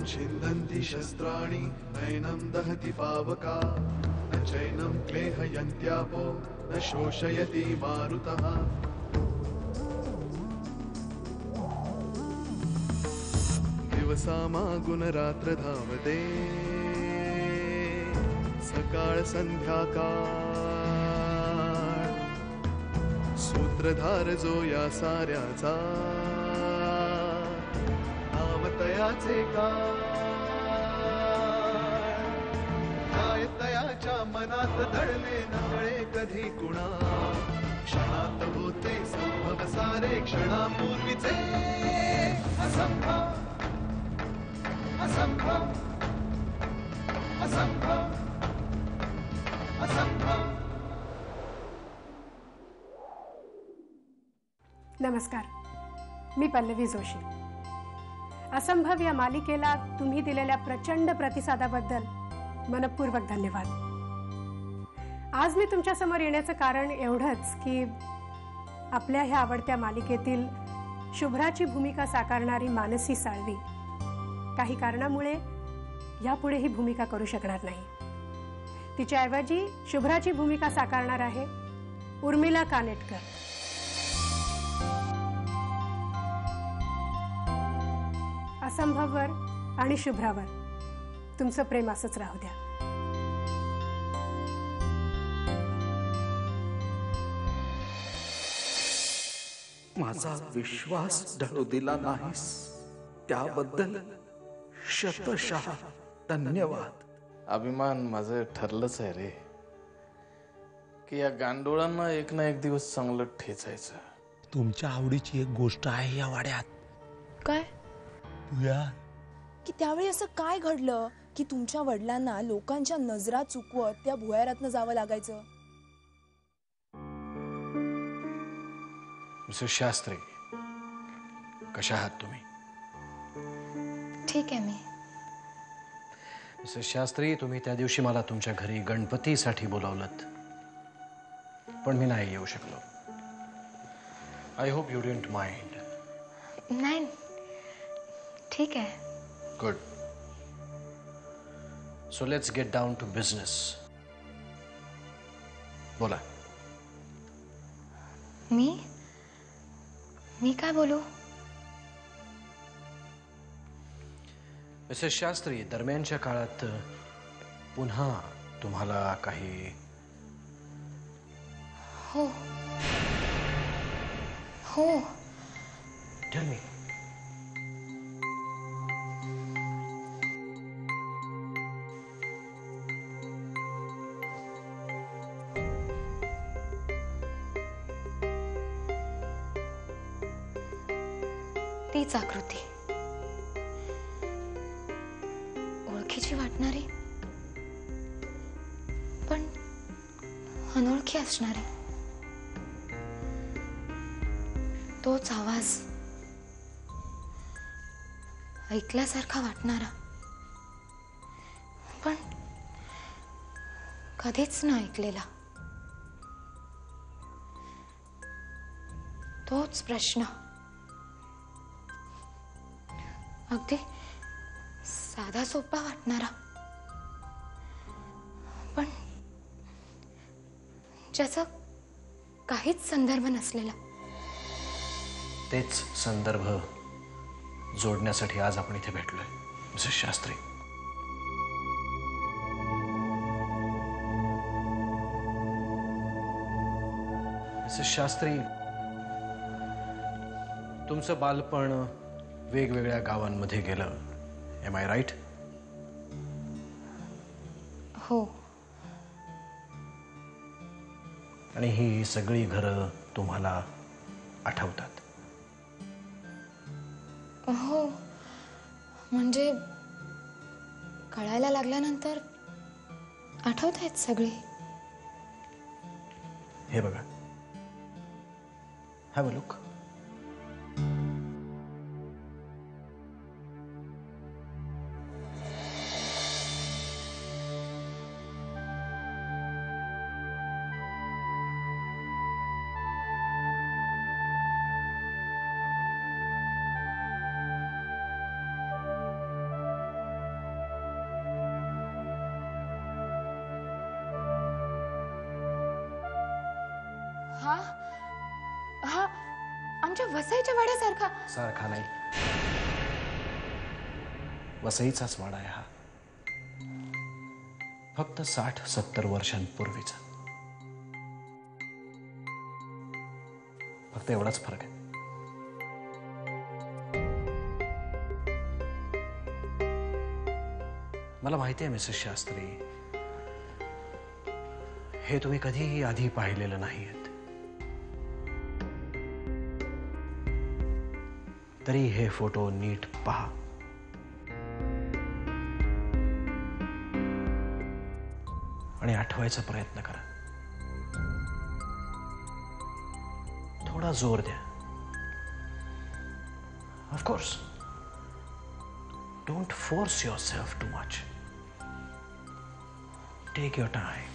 छिन्दन्ति शस्त्राणि नैनं दहति पावका। न चैनं क्लेहयन्त्यापो न शोषयति मारुतः। दिवसामा गुणरात्र धावते सकाळ संध्याकाळ सूत्रधार जो या साऱ्याचा नमस्कार मी पल्लवी जोशी। असंभव या मालिकेला तुम्ही दिलेल्या प्रचंड प्रतिसादाबद्दल मनपूर्वक धन्यवाद. आज मी तुमच्यासमोर येण्याचं कारण एवढंच की आपल्या ह्या आवडत्या मालिकेतील शुभ्राची भूमिका साकारणारी मानसी साळवी काही कारणामुळे यापुढे ही भूमिका करू शकणार नाही. तिच्याऐवजी शुभ्राची भूमिका साकारणार आहे उर्मिला कानेटकर. असंभववर आणि शुभ्रावर. तुमचं प्रेम असंच राहू द्या. माझा विश्वास ढळू दिला नाहीस. त्याबद्दल शतशः धन्यवाद. अभिमान माझं ठरलंच आहे रे. की या गांडोळांना एक ना एक दिवस चांगलं ठेचायचं. तुमच्या आवडीची एक गोष्ट आहे या वाड्यात. काय? तुया की त्यावेळी असं काय घडलं की तुमच्या वडिलांना लोकांच्या नजरा चुकवत त्या भुयारातनं जावं लागायचं? मिसेस शास्त्री कशा आहात तुम्ही? ठीक आहे मी. मिसेस शास्त्री तुम्ही त्या दिवशी मला तुमच्या घरी गणपतीसाठी बोलावलं पण मी नाही येऊ शकलो. I hope you didn't mind नाही ठीक आहे good so let's get down to business बोला। मी? मी काय बोलू? मिसेस शास्त्री दरम्यानच्या काळात पुन्हा तुम्हाला काही हो. हो. टेल मी तीच आकृती ओळखीची वाटणारी. पण अनोळखी असणारी. तोच आवाज़ ऐकल्यासारखा वाटणारा. पण कधीच न ऐकलेला. तोच प्रश्न. अगदी साधा सोपा वाटणारा. संदर्भ तेच संदर्भ जोडण्यासाठी आज आपण इथे भेटलोय, मिसेस शास्त्री. मिसेस शास्त्री, तुमचं बालपण वेगवेगळ्या गावांमध्ये गेलं. एम आय राईट हो. आणि ही सगळी घरं तुम्हाला आठवतात. हो. म्हणजे कळायला लागल्यानंतर आठवत आहेत सगळी. हे बघा. हॅव अ लुक वसईचाच वाडा आहे हा. फक्त साठ सत्तर वर्षांपूर्वीचा. फक्त एवढाच फरक आहे. मला माहिती आहे, मिसेस शास्त्री, हे तुम्ही कधीही आधी पाहिलेलं नाहीयेत. तरी हे फ़ोटो नीट पहा. आठवायचा प्रयत्न करा. थोडा ज़ोर द्या. Of course don't force yourself too much take your time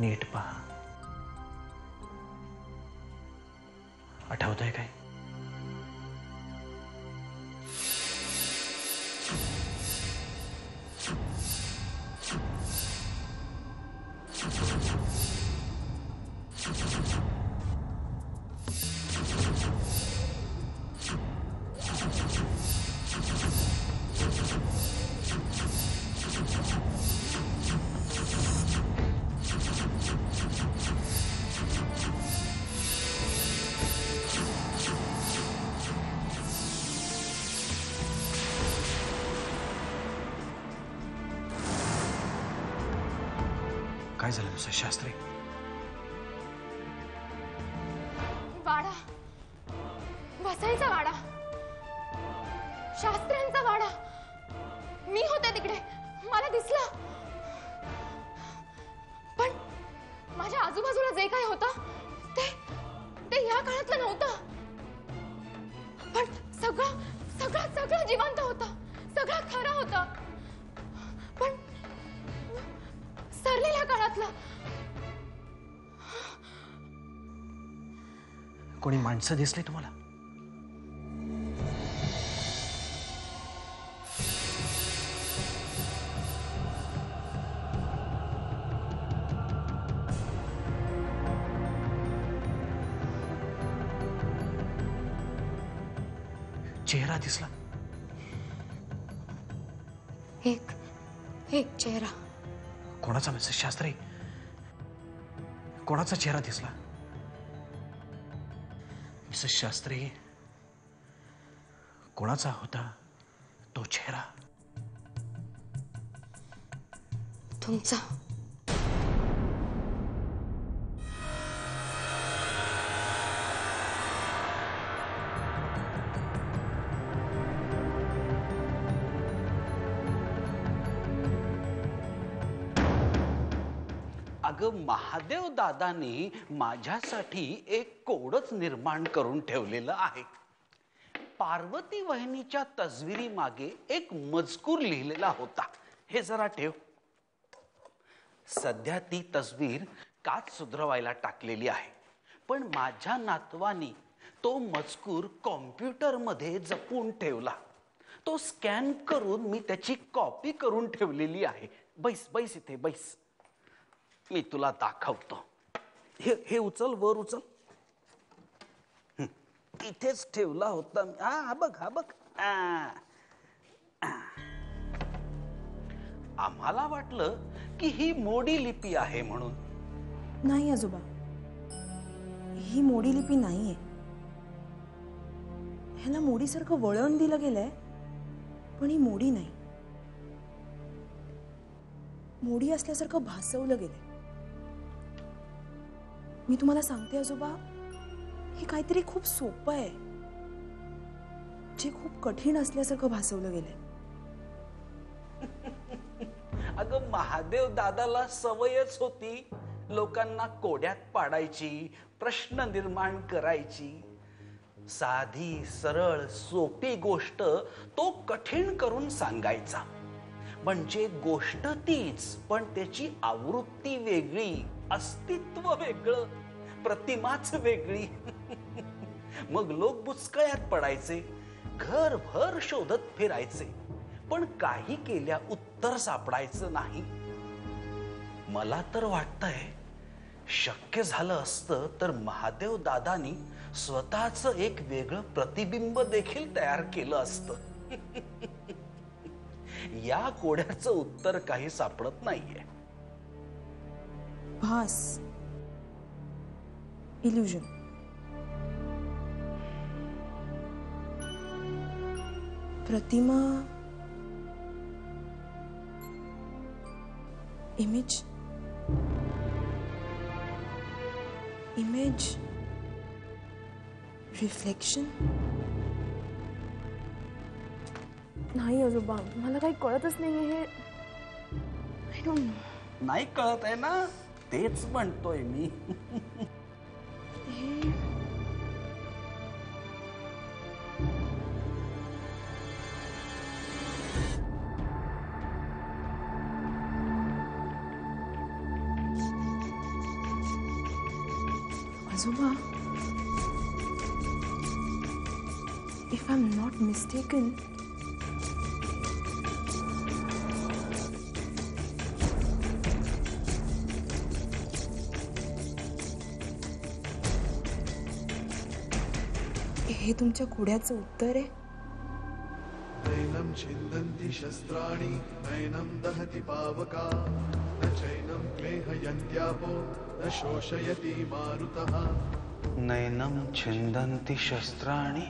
NEET पहा. आठवतंय काय काय? झालं मिसेस शास्त्री कोणी माणसं दिसली तुम्हाला? चेहरा दिसला. एक एक चेहरा. कोणाचा मिसेस शास्त्री. कोणाचा चेहरा दिसला? मिसेस शास्त्री. कोणाचा होता तो चेहरा? तुमचा. अगं महादेव दादानी माझ्यासाठी एक कोडच निर्माण करून ठेवलेलं आहे. पार्वती वहिनीच्या तस्विरी मागे एक मजकूर लिहिलेला होता. हे जरा ठेव. सध्या ती तस्वीर काच सुधरवायला टाकलेली आहे. पण माझ्या नातवानी तो मजकूर कॉम्प्युटरमध्ये जपून ठेवला. तो स्कॅन करून मी त्याची कॉपी करून ठेवलेली आहे. बैस बैस इथे, बैस. मी तुला दाखवतो. हे हे उचल वर उचल. इथेच ठेवला होता मी. हा हा बघ हा बघ. आम्हाला वाटलं की ही मोडी लिपी आहे म्हणून. नाही आजोबा. ही मोडी लिपी नाहीये. ह्याला मोडीसारखं वळण दिलं गेलंय पण ही मोडी नाही. मोडी असल्यासारखं भासवलं गेलंय. मी तुम्हाला सांगते आजोबा. हे काहीतरी खूप सोपं आहे. जे खूप कठीण असल्यासारखं भासवलं गेलंय. अगं महादेव दादाला सवयच होती लोकांना कोड्यात पाडायची प्रश्न निर्माण करायची. साधी सरळ सोपी गोष्ट तो कठीण करून सांगायचा. म्हणजे गोष्ट तीच पण त्याची आवृत्ती वेगळी. अस्तित्व वेगळं प्रतिमाच वेगळी. मग लोक बुचकळ्यात पडायचे घरभर शोधत फिरायचे पण काही केल्या उत्तर सापडायचं नाही. मला तर वाटतंय शक्य झालं असतं तर महादेव दादानी स्वतःच एक वेगळं प्रतिबिंब देखील तयार केलं असतं. या कोड्याचं उत्तर काही सापडत नाहीये. भास इल्युजन प्रतिमा इमेज इमेज रिफ्लेक्शन नाही आजोबा मला काही कळतच नाहीये हे। नाही कळत आहे ना। तेच म्हणतोय मी. आजोबा if I am not mistaken हे तुमच्या कुड्याचं उत्तर आहे. नैनं छिन्दन्ति शस्त्राणि नैनं दहति पावका न चैनं क्लेहयन्त्यापो न शोषयति मारुतः। नैनं छिन्दन्ति शस्त्राणि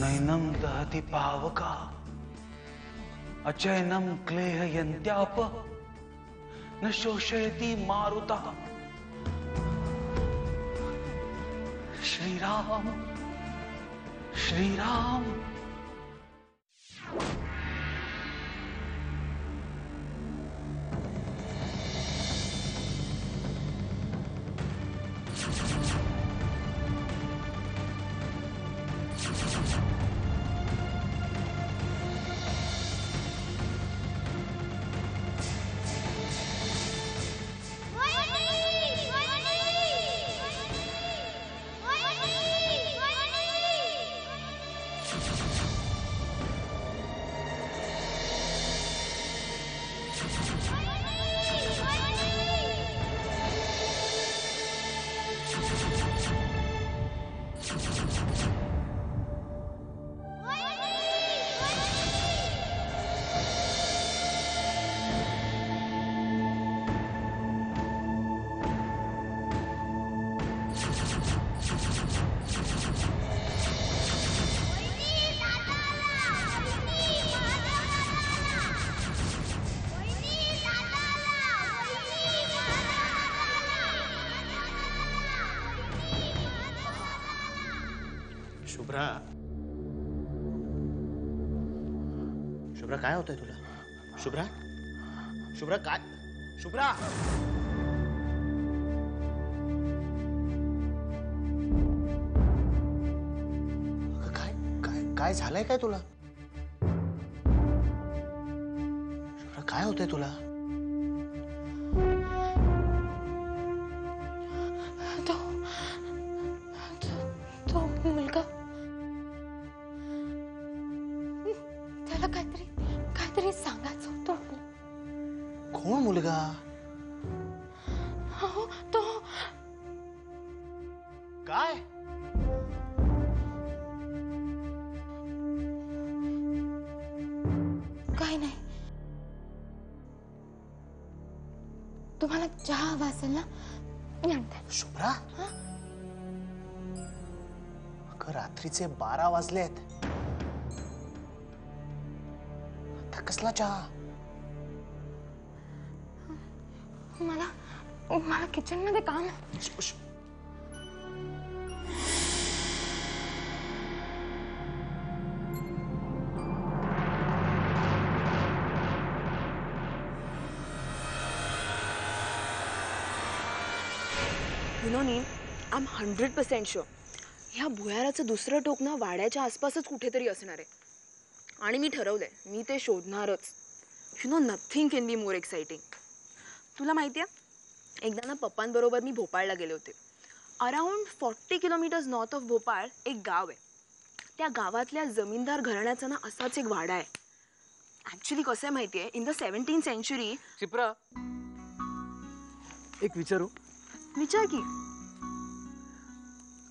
नैनं दहति पावका अचैनं क्लेहयन्त्याप न शोषयति मारुतः। श्रीराम। श्रीराम शुभ्रा काय होतंय तुला? शुभ्रा? शुभ्रा काय शुभ्रा! काय काय काय झालंय काय तुला? शुभ्रा काय होतंय तुला? रात्रीचे बारा वाजलेत आता कसला चहा? मला मला किचन मध्ये काम शु- शु- यु नो नी आय ह्या भुयाराचं दुसरं टोक ना वाड्याच्या आसपासच कुठेतरी असणार आहे. आणि मी ठरवलंय मी ते शोधणारच. You know nothing can be more exciting तुला माहिती आहे एकदा ना पप्पांबरोबर मी भोपाळला गेले होते. Around forty kilometres north of Bhopal एक गाव आहे. त्या गावातल्या जमीनदार घराण्याचा ना असाच एक वाडा आहे. ॲक्च्युली कसं आहे माहिती आहे इन द सेवन्टीन सेंचुरी चिप्रा. एक विचारू? विचार की.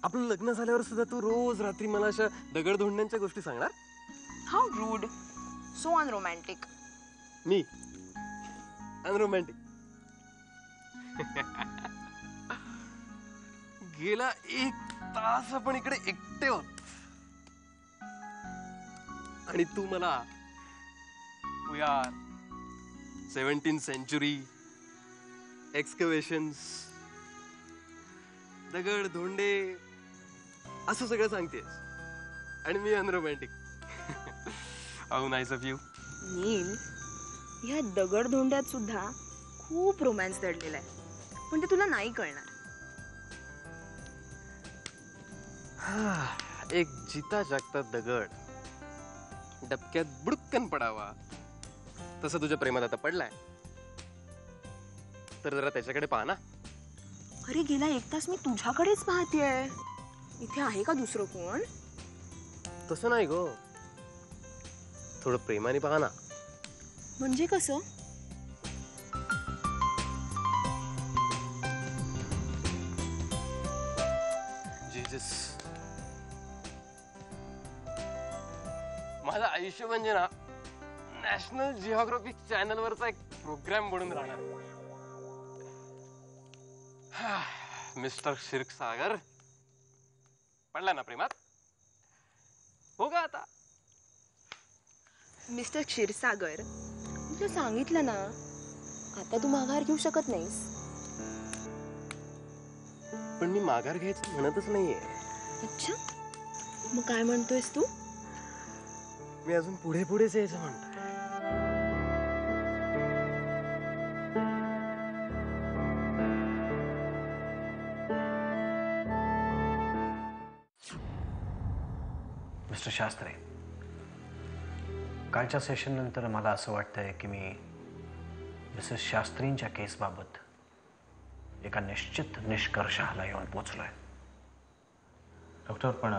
आपलं लग्न झाल्यावर सुद्धा तू रोज रात्री मला अशा दगडधोंड्यांच्या गोष्टी सांगणार? हाऊ रूड सो अनरोमॅन्टिक मी? अनरोमॅन्टिक गेला एक तास आपण इकडे एकटे होत आणि तू मला आर सेवन्टीन सेंचुरी एक्सकवेशन्स दगड धोंडे असं सगळं सांगतेस. आणि मी unromantic nice of you Neel ह्या दगडधोंड्यात सुद्धा खूप रोमॅन्स दडलेला आहे. पण ते तुला नाही कळणार. एक जिता जागता दगड. डबक्यात बुडकन पडावा. तसं तुझ्या प्रेमात आता पडलाय. तर जरा त्याच्याकडे पहा ना. अरे गेला एक तास मी तुझ्याकडेच पाहतेय. इथे आहे का दुसरं कोण? तसं नाही गो. थोडं प्रेमाने पहा ना. म्हणजे कसं? जीजस माझं आयुष्य म्हणजे ना नॅशनल जिओग्राफिक चॅनलवरचा एक प्रोग्राम बनून राहणार. मिस्टर क्षीरसागर पडला ना प्रेमात? हो का आता। मिस्टर क्षीरसागर मी तुला सांगितलं ना आता तू माघार घेऊ शकत नाहीस. पण मी माघार घ्यायचं म्हणतच नाहीये. अच्छा. मग काय म्हणतोयस तू? मी अजून पुढे पुढेच यायचं म्हणतोय. शास्त्री. कालच्या सेशन नंतर मला असं वाटतंय की मी मिसेस शास्त्रींच्या केसबाबत एका निश्चित निष्कर्षाला येऊन पोचलोय. डॉक्टर पण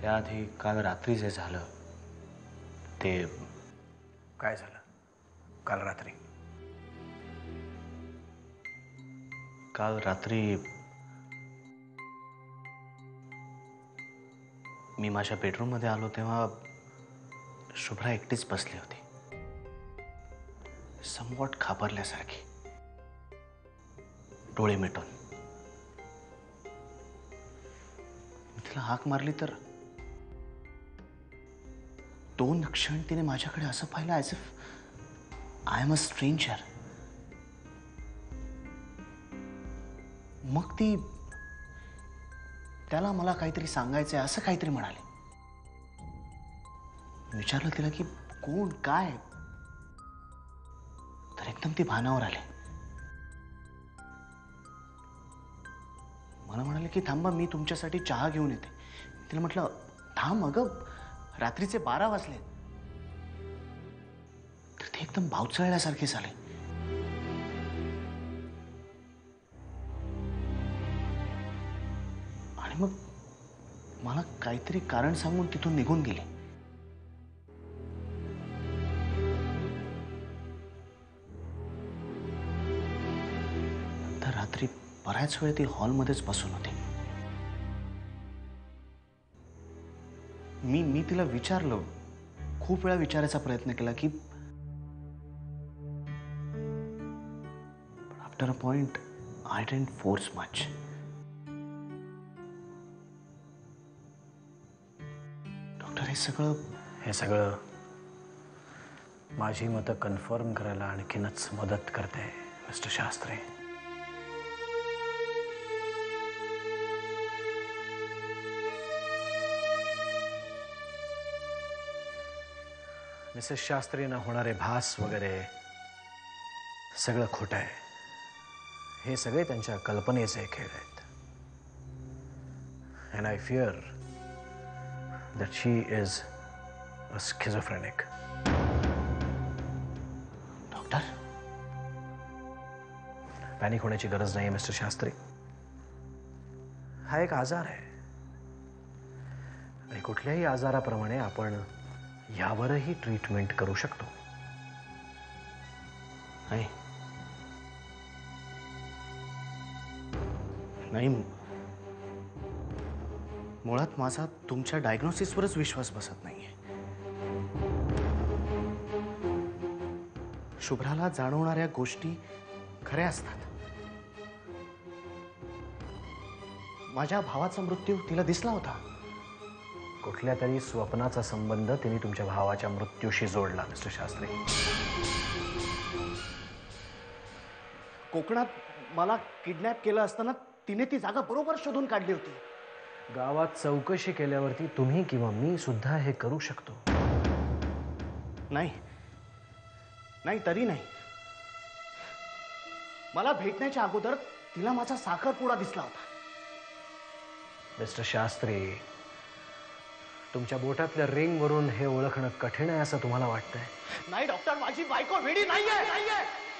त्याआधी काल रात्री जे झालं ते काय झालं? काल रात्री? काल रात्री मी माझ्या बेडरूममध्ये आलो तेव्हा शुभ्रा एकटीच बसली होती. समवॉट घाबरल्यासारखी. डोळे मिटून. मी तिला हाक मारली तर दोन क्षण तिने माझ्याकडे असं पाहिलं as if I am a stranger मग ती त्याला मला काहीतरी सांगायचंय, असं काहीतरी म्हणाले. विचारलं तिला की, कोण? काय? तर एकदम ती भानावर आले. मला म्हणाले की, थांबा, मी तुमच्यासाठी चहा घेऊन येते. तिला म्हटलं, थांब अगं, रात्रीचे बारा वाजले. तर ते एकदम भावचळल्यासारखे झाले. मग मला काहीतरी कारण सांगून तिथून निघून गेले. नंतर रात्री बऱ्याच वेळ ती हॉलमध्येच बसून होती. मी मी तिला विचारलं खूप वेळा विचारायचा प्रयत्न केला की after a point I didn't force much हे हे सगळं. माझी मतं कन्फर्म करायला आणखीनच करते, मिस्टर शास्त्री. मिसेस शास्त्रीनं होणारे भास वगैरे सगळं खोटं आहे. हे सगळे त्यांच्या कल्पनेचे खेळ आहेत. And I fear that she is a schizophrenic. Doctor panic होण्याची गरज नाही मिस्टर शास्त्री। हा एक आजार आहे आणि कुठल्याही आजाराप्रमाणे आपण यावरही ट्रीटमेंट करू शकतो। आहे नाही मुळात माझा तुमच्या डायग्नोसिसवरच विश्वास बसत नाहीये. शुभ्राला जाणवणाऱ्या गोष्टी खऱ्या असतात. माझ्या भावाचा मृत्यू तिला दिसला होता. कुठल्या तरी स्वप्नाचा संबंध तिने तुमच्या भावाच्या मृत्यूशी जोडला मिस्टर शास्त्री. कोकणात मला किडनॅप केलं असताना तिने ती जागा बरोबर शोधून काढली होती. गावात चौकशी केल्यावरती तुम्ही किंवा मी सुद्धा हे करू शकतो. नाही. नाही तरी नाही. मला भेटण्याच्या अगोदर तिला माझा साखरपुडा दिसला होता. मिस्टर शास्त्री तुमच्या बोटातल्या रिंगवरून हे ओळखणं कठीण आहे असं तुम्हाला वाटतंय? नाही डॉक्टर माझी बायको वेडी नाहीये नाहीये.